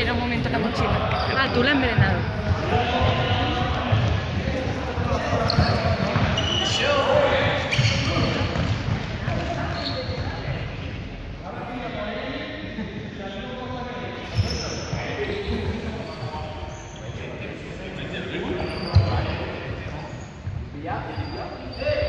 era un momento la mochila. Ah, tú la has envenenado. Yeah.